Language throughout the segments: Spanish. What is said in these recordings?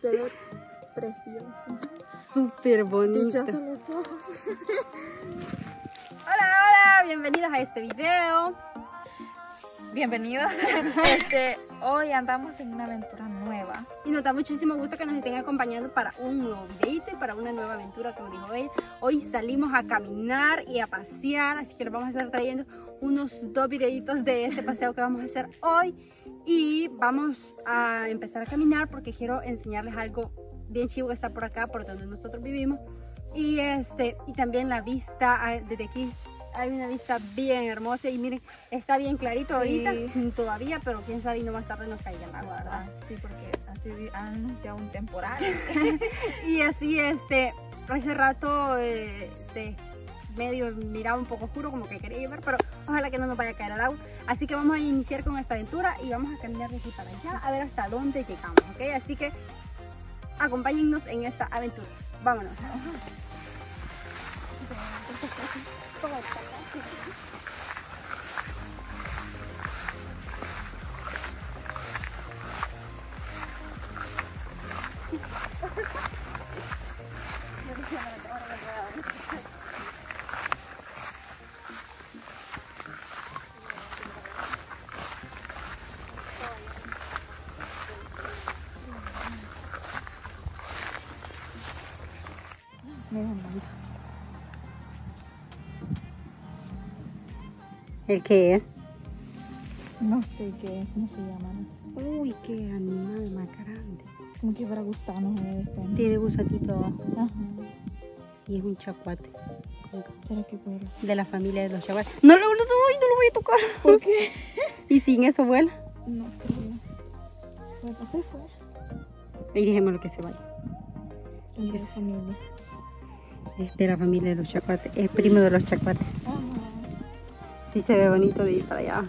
Se ve precioso. Súper bonito. Dichosos los ojos. Hola, hola, bienvenidos a este video. Bienvenidos. Este, hoy andamos en una aventura nueva. Y nos da muchísimo gusto que nos estén acompañando para un nuevo y para una nueva aventura, como dijo él. Hoy salimos a caminar y a pasear, así que les vamos a estar trayendo unos dos videitos de este paseo que vamos a hacer hoy. Y vamos a empezar a caminar porque quiero enseñarles algo bien chivo que está por acá, por donde nosotros vivimos. Y, este, y también la vista, ah, desde aquí hay una vista bien hermosa y miren, está bien clarito ahorita Sí. todavía, pero quién sabe y no más tarde nos caiga el agua, ¿verdad? Sí, porque así han anunciado un temporal. Y así, este, hace rato, eh, este, medio miraba un poco oscuro, como que quería llover, pero ojalá que no nos vaya a caer el agua. Así que vamos a iniciar con esta aventura y vamos a caminar de aquí para allá a ver hasta dónde llegamos, ¿ok? Así que acompáñennos en esta aventura. Vámonos. ¿El qué es? No sé qué, cómo se llama. Uy, qué animal más grande. Como que para gustarnos a este. Tiene gusatito abajo Ajá. y es un chacuate. ¿Será que puede? De la familia de los chacuates. No lo, no, no, no lo voy a tocar. ¿Por qué? Y sin eso vuela. No creo. Puede pasar fuera. Y dijimos que se vaya. Son de la familia. Es de la familia de los chacuates. Es primo de los chacuates. Ajá. Sí se ve bonito de ir para allá.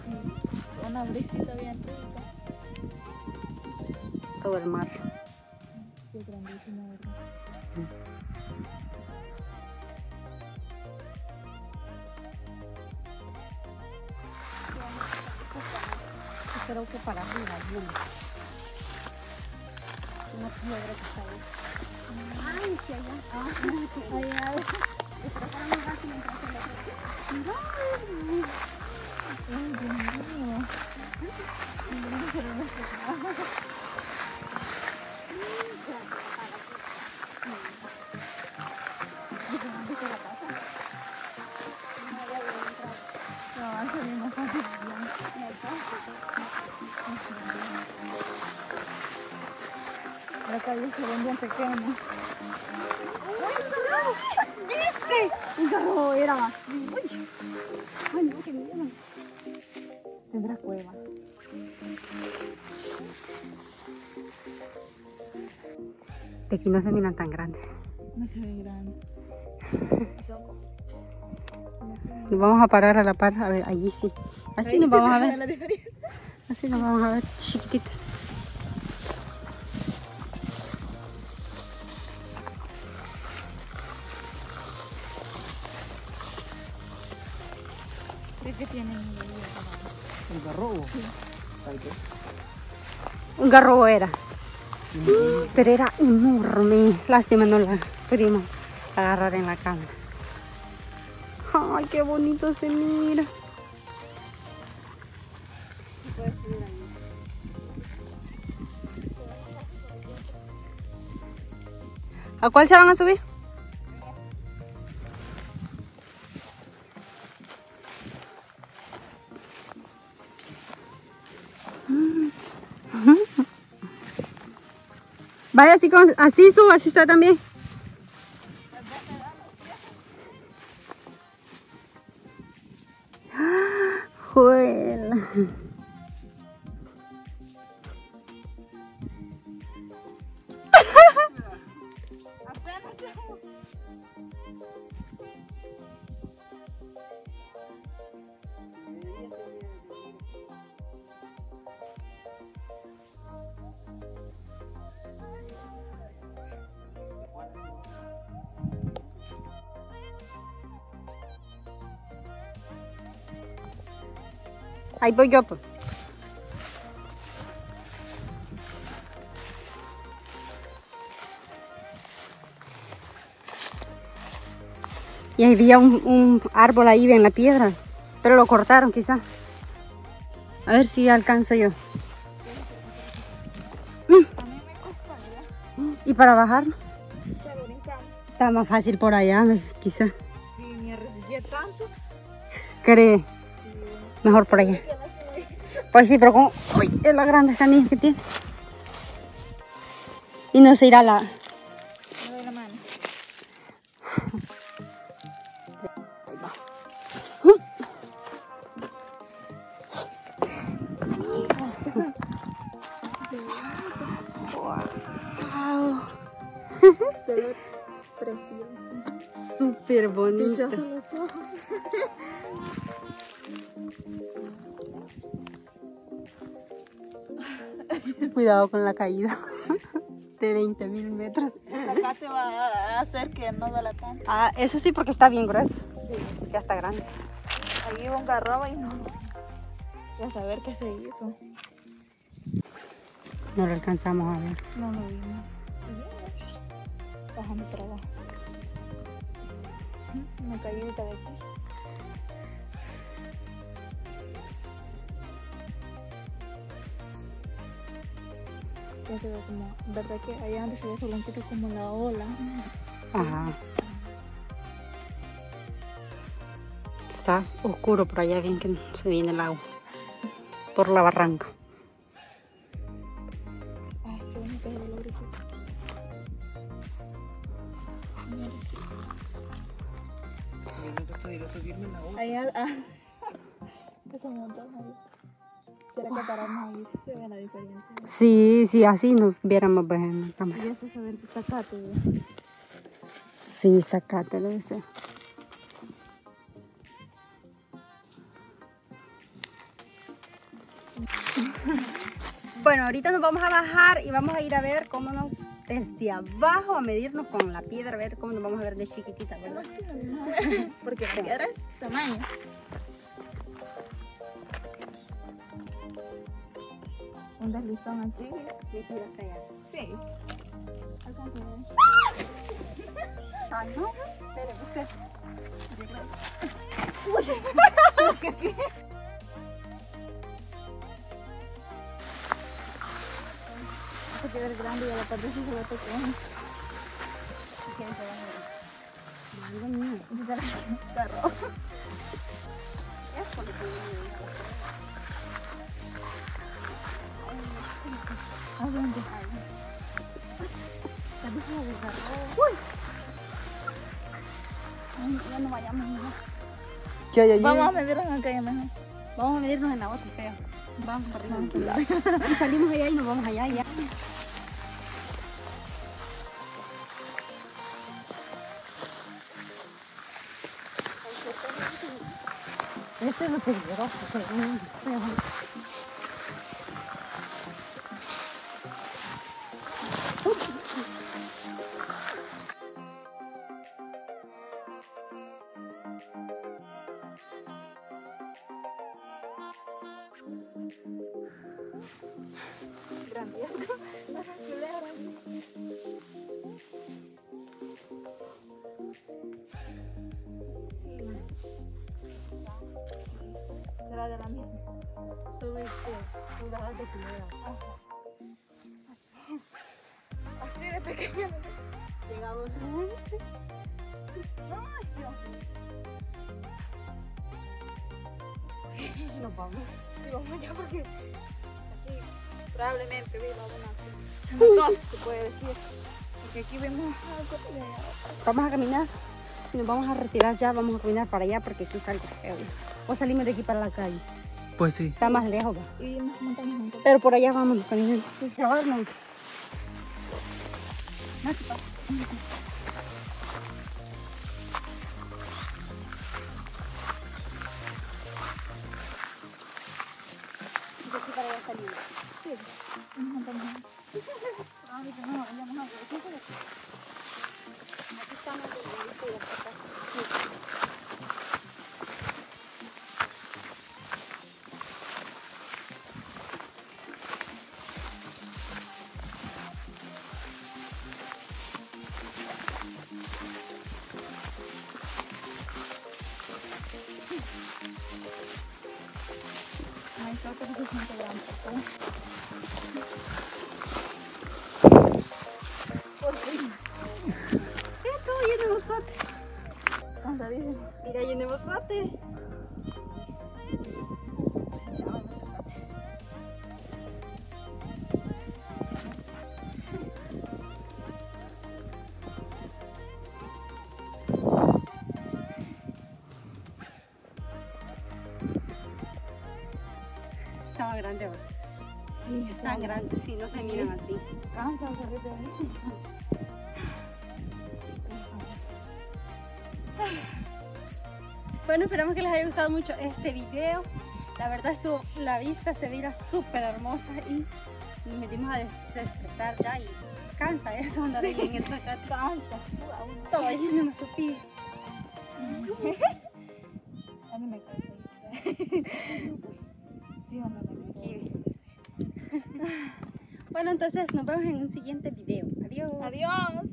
Una brisita bien rica. Todo el mar. Qué grandísima, ¿verdad? Creo que para arriba. Una piedra que está ahí. Ay, que La calle se ve bien pequeña. Un carro era. Uy. Ay, no, qué miedo. Tendrá cueva. De aquí no se miran tan grandes. No se ve grande. Nos vamos a parar a la par, a ver, allí sí. Así nos vamos a ver. Así nos vamos a ver chiquititas. Que tienen El garrobo. ¿Sabes qué? Un garrobo era. Pero era enorme. Lástima no la pudimos agarrar en la cámara. Ay, qué bonito se mira. ¿A cuál se van a subir? Vaya así, con, así suba, así está también. Ahí voy yo, pues. Y había un, un árbol ahí en la piedra, pero lo cortaron quizá. A ver si alcanzo yo. Mm. Mm, ¿Y para bajar? Está más fácil por allá, quizá. Sí, me tanto. Cree. Mejor por allá. Pues sí, pero como... Uy, es la grande canilla que tiene. Y no se irá la... Me doy la mano. Ahí va. Wow. Se ve precioso. Súper bonito. Dichosos los ojos. Cuidado con la caída de 20 mil metros. Acá se va a hacer que no duela tanto. Ah, eso sí porque está bien grueso. Sí. Ya está grande. Ahí iba un garrobo y no. Y a saber qué se hizo. No lo alcanzamos a ver. No lo vimos. Bajando para abajo. Una caída de se ve como, ¿verdad que allá donde se ve solo un poquito como la ola? Ajá. Está oscuro por allá, bien que se viene el agua. Por la barranca. Ay, qué bonito es el olorcito. Mira, sí. Allá, ah. Ese montón ahí. ¿Será que paramos ahí? Se ve la diferencia. Sí, sí, así nos viéramos pues, en la cámara. Ya se el zacate. Sí, sacate debe ser. Bueno, ahorita nos vamos a bajar y vamos a ir a ver cómo nos, desde abajo, a medirnos con la piedra, a ver cómo nos vamos a ver de chiquitita, ¿verdad? Porque la piedra es tamaño. Un deslizón aquí. Sí, sí, hasta allá. Sí. Alcanza a. Ah, no, espere, usted. Es grande y a la parte sí se ve mío. Carro. ¿A dónde? Ay, ya no vayamos. no. ¿Qué hay allí? Vamos a medirnos en la calle mejor. Vamos a medirnos en la otra, fea. Vamos para arriba. Salimos allá y nos vamos allá y ya. Este es lo peligroso. pero- Será de la misma. Son este, jugadas de culebra. Así de pequeña. Llegamos. Ay, Dios. Nos vamos. Sí, vamos allá porque aquí probablemente viva una, tos, se puede decir. Porque aquí vemos algo de Vamos a caminar. Nos vamos a retirar ya. Vamos a caminar para allá porque aquí está algo feo. O salimos de aquí para la calle. Pues sí. Está más lejos, va. y. Pero por allá vamos caminando. Vámonos. De aquí Estaba grande. Sí, Tan grande, sí, no se miran así. Cansa, Bueno, esperamos que les haya gustado mucho este video. La verdad estuvo, la vista se mira súper hermosa y nos metimos a desestresar ya y cansa eso andar ahí en el zacate. Cansa. Todo. A mí me. Sí, o no me cae. Bueno, entonces nos vemos en un siguiente video. Adiós. Adiós.